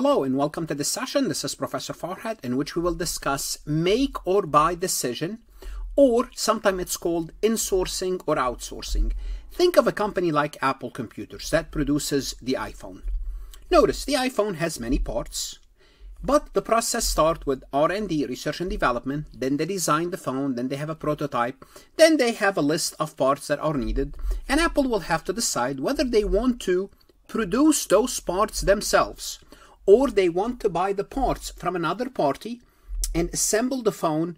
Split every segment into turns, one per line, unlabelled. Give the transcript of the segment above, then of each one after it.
Hello and welcome to this session. This is Professor Farhat in which we will discuss make or buy decision or sometimes it's called insourcing or outsourcing. Think of a company like Apple Computers that produces the iPhone. Notice the iPhone has many parts, but the process starts with R&D, research and development, then they design the phone, then they have a prototype, then they have a list of parts that are needed, and Apple will have to decide whether they want to produce those parts themselves or they want to buy the parts from another party and assemble the phone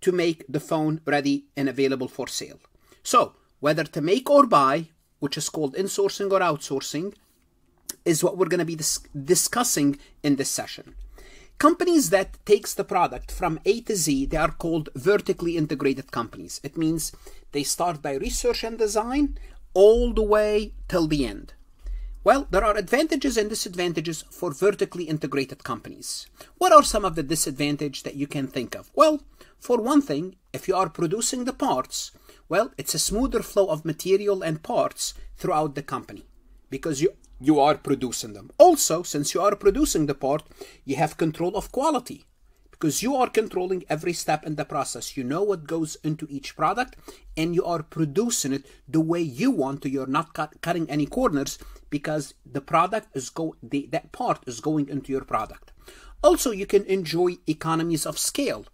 to make the phone ready and available for sale. So, whether to make or buy, which is called insourcing or outsourcing, is what we're going to be dis- discussing in this session. Companies that takes the product from A to Z, they are called vertically integrated companies. It means they start by research and design all the way till the end. Well, there are advantages and disadvantages for vertically integrated companies. What are some of the disadvantages that you can think of? Well, for one thing, if you are producing the parts, well, it's a smoother flow of material and parts throughout the company because you you are producing them. Also, since you are producing the part, you have control of quality because you are controlling every step in the process. You know what goes into each product and you are producing it the way you want to. You're not cut, cutting any corners because the product is go the, that part is going into your product. Also, you can enjoy economies of scale.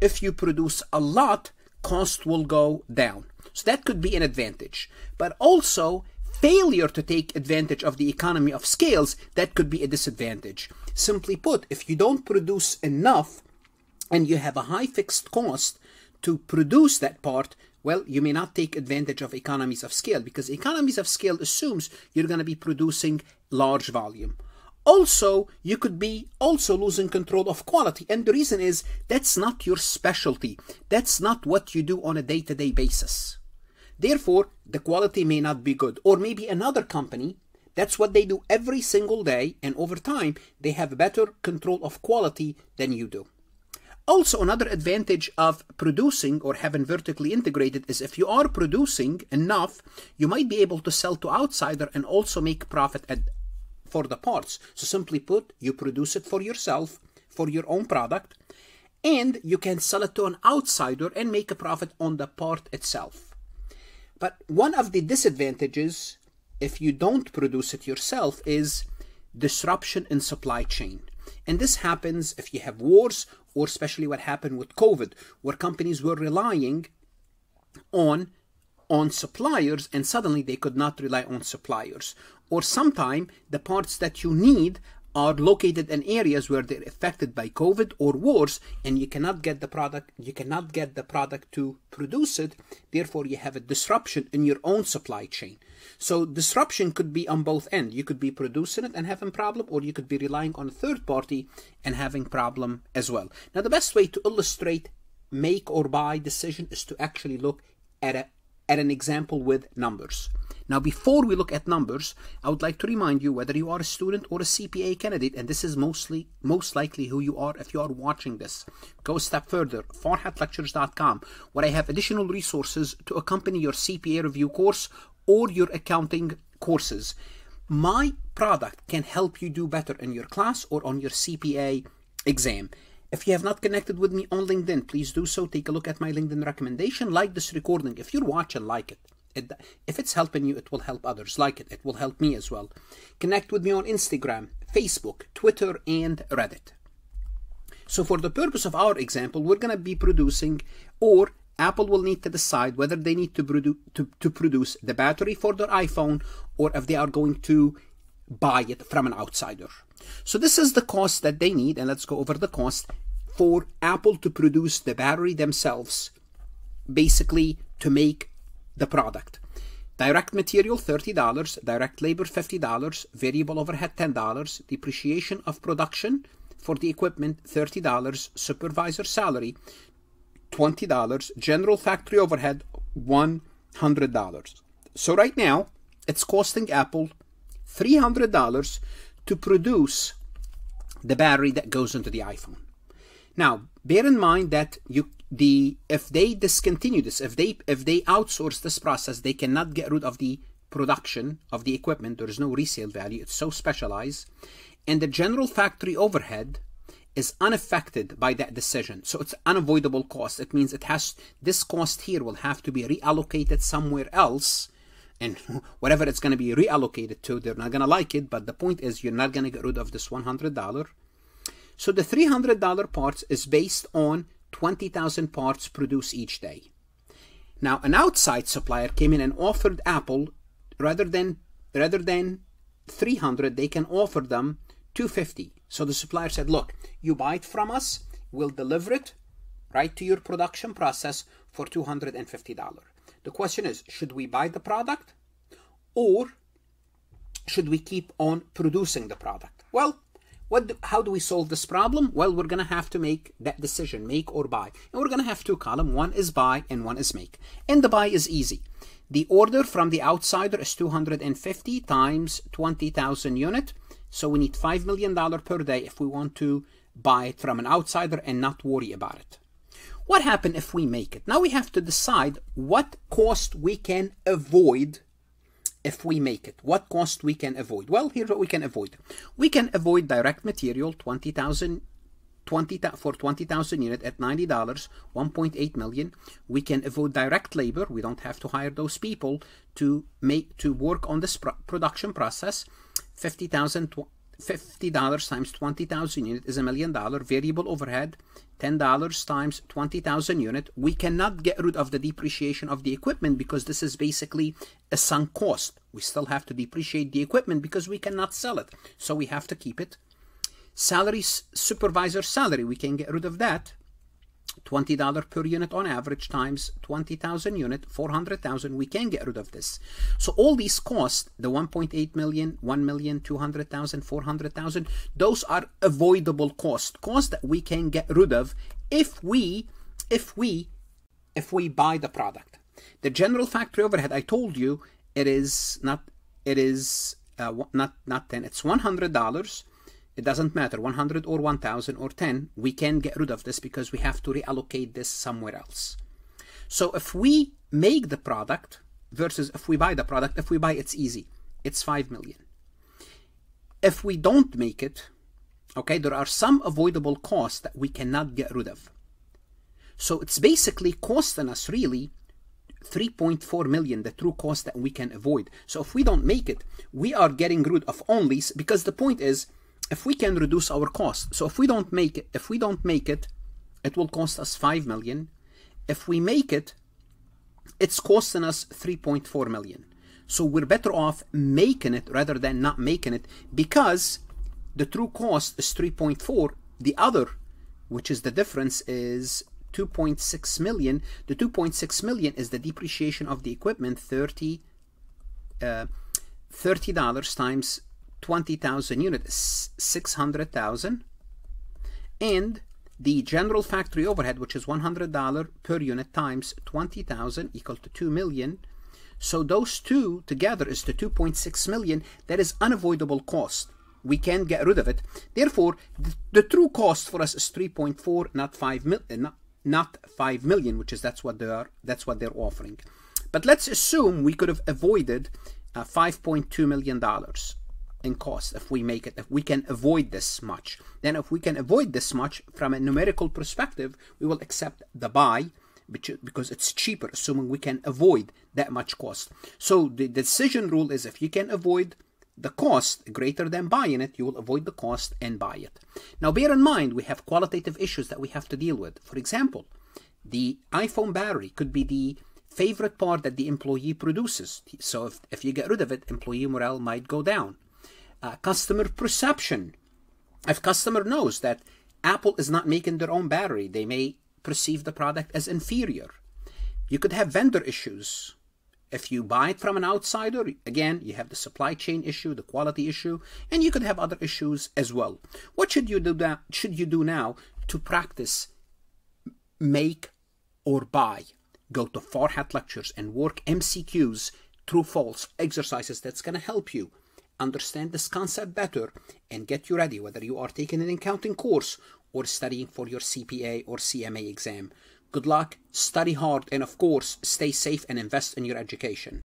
If you produce a lot, cost will go down. So that could be an advantage. But also, failure to take advantage of the economy of scales, that could be a disadvantage. Simply put, if you don't produce enough and you have a high fixed cost to produce that part, well, you may not take advantage of economies of scale because economies of scale assumes you're going to be producing large volume. Also, you could be also losing control of quality. And the reason is that's not your specialty. That's not what you do on a day to day basis. Therefore, the quality may not be good. Or maybe another company, that's what they do every single day, and over time, they have better control of quality than you do. Also, another advantage of producing or having vertically integrated is if you are producing enough, you might be able to sell to outsider and also make profit at, for the parts. So simply put, you produce it for yourself, for your own product, and you can sell it to an outsider and make a profit on the part itself. But one of the disadvantages, if you don't produce it yourself, is disruption in supply chain. And this happens if you have wars, or especially what happened with COVID, where companies were relying on on suppliers and suddenly they could not rely on suppliers. Or sometime the parts that you need are located in areas where they're affected by COVID or wars, and you cannot get the product, you cannot get the product to produce it. Therefore, you have a disruption in your own supply chain. So disruption could be on both ends. You could be producing it and having problem, or you could be relying on a third party and having problem as well. Now, the best way to illustrate make or buy decision is to actually look at a at an example with numbers. Now, before we look at numbers, I would like to remind you whether you are a student or a CPA candidate, and this is mostly most likely who you are if you are watching this. Go a step further, farhatlectures.com, where I have additional resources to accompany your CPA review course or your accounting courses. My product can help you do better in your class or on your CPA exam. If you have not connected with me on LinkedIn, please do so. Take a look at my LinkedIn recommendation. Like this recording. If you're watching, like it. It. If it's helping you, it will help others. Like it. It will help me as well. Connect with me on Instagram, Facebook, Twitter, and Reddit. So for the purpose of our example, we're going to be producing, or Apple will need to decide whether they need to, produ- to, to produce the battery for their iPhone or if they are going to buy it from an outsider. So this is the cost that they need, and let's go over the cost for Apple to produce the battery themselves, basically to make the product. Direct material $30, direct labor $50, variable overhead $10, depreciation of production for the equipment $30, supervisor salary $20, general factory overhead $100. So right now, it's costing Apple $300 to produce the battery that goes into the iPhone. Now, bear in mind that you the if they discontinue this, if they if they outsource this process, they cannot get rid of the production of the equipment. There is no resale value. It's so specialized. and the general factory overhead is unaffected by that decision. So it's unavoidable cost. It means it has this cost here will have to be reallocated somewhere else. And whatever it's going to be reallocated to, they're not going to like it. But the point is, you're not going to get rid of this $100. So the $300 parts is based on 20,000 parts produced each day. Now, an outside supplier came in and offered Apple rather than rather than 300, they can offer them 250. So the supplier said, look, you buy it from us, we'll deliver it right to your production process for $250. The question is, should we buy the product or should we keep on producing the product? Well, what do, how do we solve this problem? Well, we're going to have to make that decision, make or buy. And we're going to have two columns. One is buy and one is make. And the buy is easy. The order from the outsider is 250 times 20,000 unit. So we need $5 million per day if we want to buy it from an outsider and not worry about it. What happens if we make it? Now we have to decide what cost we can avoid if we make it. What cost we can avoid? Well, here's what we can avoid. We can avoid direct material, 20,000 20, for 20,000 unit at $90, 1.8 million. We can avoid direct labor. We don't have to hire those people to make to work on this production process. 50,000 $50 times 20,000 unit is a million dollar variable overhead. $10 times 20,000 unit. We cannot get rid of the depreciation of the equipment because this is basically a sunk cost. We still have to depreciate the equipment because we cannot sell it. So we have to keep it. Salary supervisor salary we can get rid of that $20 per unit on average times 20,000 unit, 400,000, we can get rid of this. So all these costs, the 1.8 million, 1 million, 200,000, 400,000, those are avoidable costs, costs that we can get rid of if we, if we, if we buy the product. The general factory overhead, I told you, it is not, it is uh, not, not 10, it's $100 it doesn't matter. 100 or 1000 or 10 we can get rid of this because we have to reallocate this somewhere else. So if we make the product versus if we buy the product if we buy it's easy. It's 5 million. If we don't make it okay there are some avoidable costs that we cannot get rid of. So it's basically costing us really 3.4 million the true cost that we can avoid. So if we don't make it we are getting rid of only because the point is if we can reduce our cost so if we don't make it if we don't make it it will cost us 5 million. If we make it it's costing us 3.4 million. So we're better off making it rather than not making it because the true cost is 3.4 the other which is the difference is 2.6 million. The 2.6 million is the depreciation of the equipment 30 uh, $30 times 20,000 units, 600,000. And the general factory overhead, which is $100 per unit times 20,000 equal to 2 million. So those two together is the 2.6 million. That is unavoidable cost. We can't get rid of it. Therefore, the, the true cost for us is 3.4, not 5 million, uh, not, not 5 million, which is that's what they are, that's what they're offering. But let's assume we could have avoided uh, 5.2 million dollars in cost if we make it if we can avoid this much. Then if we can avoid this much from a numerical perspective we will accept the buy because it's cheaper assuming we can avoid that much cost. So the decision rule is if you can avoid the cost greater than buying it you will avoid the cost and buy it. Now bear in mind we have qualitative issues that we have to deal with. For example the iphone battery could be the favorite part that the employee produces. So if, if you get rid of it employee morale might go down uh, customer perception. If customer knows that Apple is not making their own battery, they may perceive the product as inferior. You could have vendor issues. If you buy it from an outsider, again, you have the supply chain issue, the quality issue, and you could have other issues as well. What should you do now, should you do now to practice make or buy? Go to Farhat lectures and work MCQs, true false exercises that's going to help you understand this concept better and get you ready whether you are taking an accounting course or studying for your CPA or CMA exam. Good luck, study hard, and of course, stay safe and invest in your education.